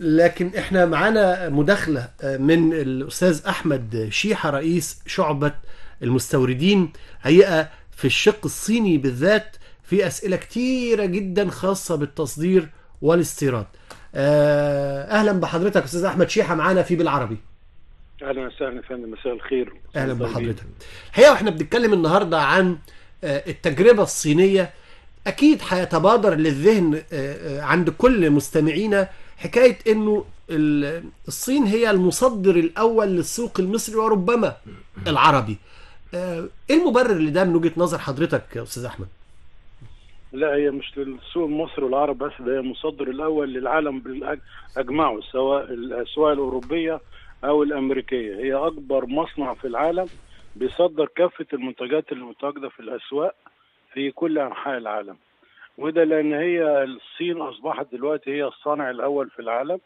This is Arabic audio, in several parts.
لكن إحنا معانا مداخلة من الأستاذ أحمد شيحة رئيس شعبة المستوردين هيئة في الشق الصيني بالذات في أسئلة كتيرة جدا خاصة بالتصدير والاستيراد. أهلا بحضرتك أستاذ أحمد شيحة معانا في بالعربي. أهلا وسهلا يا فندم مساء الخير. أهلا بحضرتك. الحقيقة وإحنا بنتكلم النهارده عن التجربة الصينية. أكيد هيتبادر للذهن عند كل مستمعينا حكاية إنه الصين هي المصدر الأول للسوق المصري وربما العربي. إيه المبرر لده من وجهة نظر حضرتك يا أستاذ أحمد؟ لا هي مش للسوق المصري والعرب بس ده هي المصدر الأول للعالم باجمعه سواء الاسواق الأوروبية أو الأمريكية. هي أكبر مصنع في العالم بيصدر كافة المنتجات اللي متواجده في الأسواق في كل أنحاء العالم. وده لأن هي الصين أصبحت دلوقتي هي الصانع الأول في العالم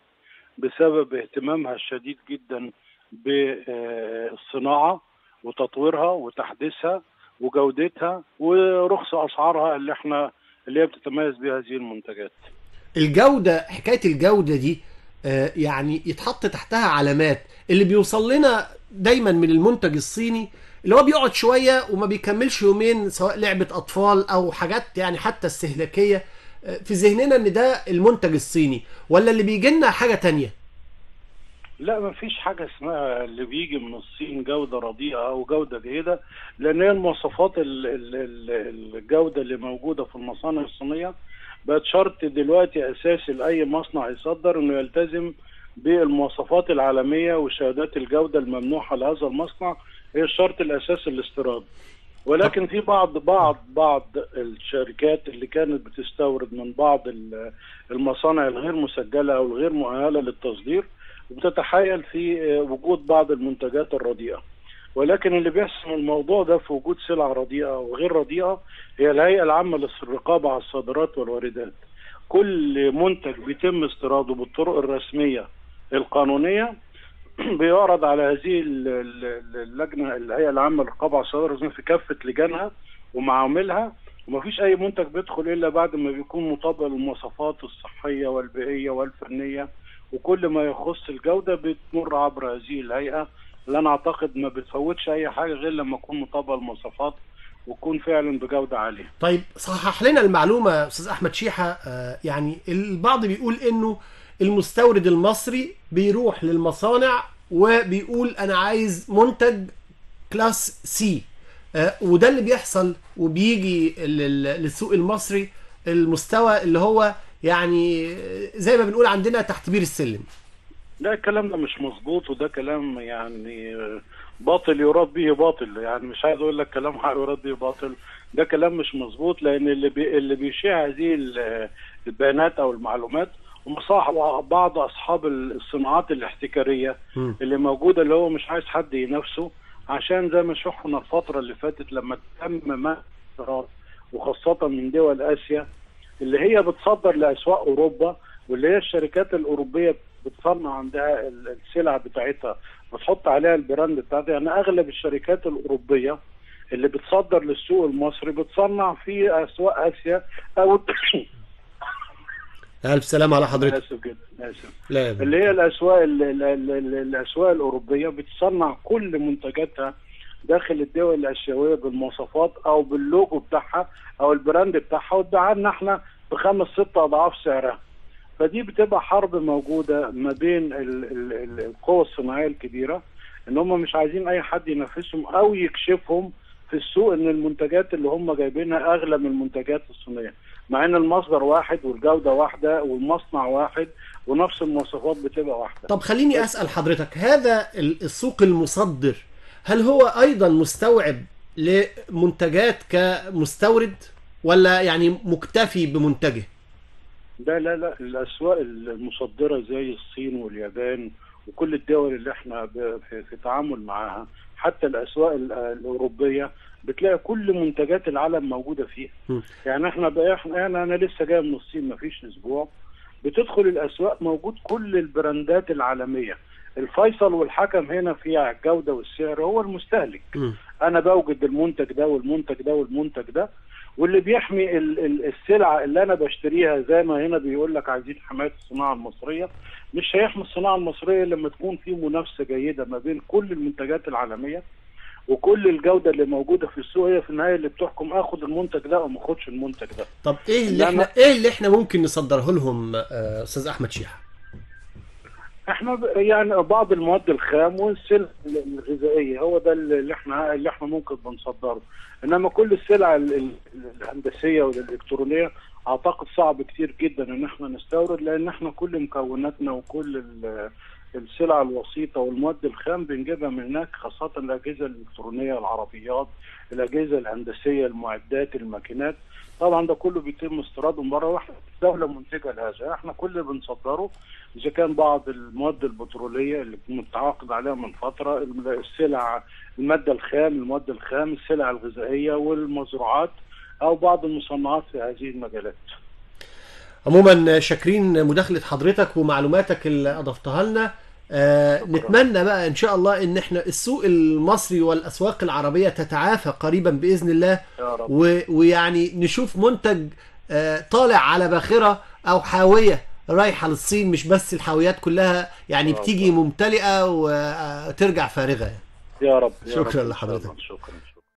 بسبب اهتمامها الشديد جدا بالصناعه وتطويرها وتحديثها وجودتها ورخص أسعارها اللي إحنا اللي هي بتتميز بها هذه المنتجات. الجودة حكاية الجودة دي يعني يتحط تحتها علامات اللي بيوصل لنا دايما من المنتج الصيني اللي هو بيقعد شوية وما بيكملش يومين سواء لعبة أطفال أو حاجات يعني حتى استهلاكية. في ذهننا إن ده المنتج الصيني ولا اللي بيجي لنا حاجة تانية؟ لا ما فيش حاجة اسمها اللي بيجي من الصين جودة رديئة أو جودة جيدة لأن هي المواصفات الجودة اللي موجودة في المصانع الصينية. بقت شرط دلوقتي أساسي لأي مصنع يصدر إنه يلتزم بالمواصفات العالمية وشهادات الجودة الممنوحة لهذا المصنع هي الشرط الاساسي للاستيراد ولكن في بعض بعض بعض الشركات اللي كانت بتستورد من بعض المصانع الغير مسجلة أو الغير مؤهلة للتصدير وبتتحايل في وجود بعض المنتجات الرديئة ولكن اللي بيحسم الموضوع ده في وجود سلع رديئة وغير رديئة هي الهيئة العامة للرقابة على الصادرات والواردات. كل منتج بيتم استيراده بالطرق الرسمية القانونية. بيعرض على هذه اللجنة الهيئه العامة للرقابه على الصادرات في كافة لجانها ومعاملها. ومفيش أي منتج بيدخل إلا بعد ما بيكون مطابق للمواصفات الصحية والبيئية والفنية. وكل ما يخص الجودة بتمر عبر هذه الهيئة. اللي أنا أعتقد ما بتفوتش أي حاجة غير لما اكون مطابق المواصفات ويكون فعلا بجودة عالية. طيب صحح لنا المعلومة أستاذ أحمد شيحة. آه يعني البعض بيقول إنه المستورد المصري بيروح للمصانع وبيقول أنا عايز منتج class C آه وده اللي بيحصل وبيجي للسوق المصري المستوى اللي هو يعني زي ما بنقول عندنا تحت بير السلم. لا الكلام ده مش مظبوط وده كلام يعني باطل يراد به باطل. يعني مش عايز أقول لك كلام يراد به باطل. ده كلام مش مظبوط لأن اللي بي اللي بيشيع هذه البيانات أو المعلومات هم صاحب بعض أصحاب الصناعات الاحتكارية م. اللي موجودة اللي هو مش عايز حد ينافسه عشان زي ما شفنا الفترة اللي فاتت لما تم منع وخاصة من دول آسيا اللي هي بتصدر لأسواق أوروبا واللي هي الشركات الأوروبية بتصنع عندها السلع بتاعتها بتحط عليها ال brand بتاعتها يعني أغلب الشركات الأوروبية اللي بتصدر للسوق المصري بتصنع في أسواق آسيا أو ألف سلامة على حضرتك. آسف جدا آسف. لا اللي هي الأسواق الأسواق الأوروبية بتصنع كل منتجاتها داخل الدول الآسيوية بالمواصفات أو باللوجو بتاعها أو ال brand بتاعها لنا إحنا بخمس ست أضعاف سعرها. فدي بتبقى حرب موجودة ما بين ال ال القوى الصناعية الكبيرة إن هم مش عايزين أي حد ينافسهم أو يكشفهم في السوق إن المنتجات اللي هم جايبينها أغلى من المنتجات الصينية مع إن المصدر واحد والجودة واحدة والمصنع واحد ونفس المواصفات بتبقى واحدة. طب خليني أسأل حضرتك هذا السوق المصدر هل هو أيضا مستوعب لمنتجات كمستورد ولا يعني مكتفي بمنتجه؟ لا لا لا الأسواق المصدرة زي الصين واليابان وكل الدول اللي إحنا في, تعامل معاها حتى الأسواق الأوروبية بتلاقي كل منتجات العالم موجودة فيها. م. يعني إحنا بقى إحنا أنا, أنا لسه جاي من الصين ما فيش أسبوع. بتدخل الأسواق موجود كل البراندات العالمية. الفيصل والحكم هنا في الجودة والسعر هو المستهلك. م. أنا بوجد المنتج ده والمنتج ده والمنتج ده. واللي بيحمي ال- ال- السلعة اللي أنا بشتريها زي ما هنا بيقول لك عايزين حماية الصناعة المصرية مش هيحمي الصناعة المصرية لما تكون في منافسة جيدة ما بين كل المنتجات العالمية وكل الجودة اللي موجودة في السوق هي في النهاية اللي بتحكم آخد المنتج ده أو ما آخدش المنتج ده. طب إيه اللي إحنا إيه اللي إحنا ممكن نصدره لهم آه، أستاذ أحمد شيحة؟ إحنا يعني بعض المواد الخام والسلع الغذائية هو ده اللي إحنا اللي إحنا ممكن بنصدره. إنما كل السلع ال- ال- الهندسية والإلكترونية أعتقد صعب كتير جدا إن إحنا نستورد لأن إحنا كل مكوناتنا وكل السلع الوسيطة والمواد الخام بنجيبها من هناك خاصة الأجهزة الإلكترونية العربيات الأجهزة الهندسية المعدات الماكينات. طبعا ده كله بيتم استيراده من بره وإحنا دولة منتجة لهذا. إحنا كل اللي بنصدره إذا كان بعض المواد البترولية اللي متعاقد عليها من فترة السلع المادة الخام المواد الخام السلع الغذائية والمزروعات أو بعض المصنعات في هذه المجالات. عموما شاكرين مداخلة حضرتك ومعلوماتك اللي أضفتها لنا آه. نتمنى بقى إن شاء الله إن إحنا السوق المصري والأسواق العربية تتعافى قريبا بإذن الله يا رب و... ويعني نشوف منتج آه طالع على باخرة أو حاوية رايحة للصين مش بس الحاويات كلها يعني آه، بتيجي. ممتلئة وترجع فارغة يا رب يا شكراً رب لحضرتك. شكرا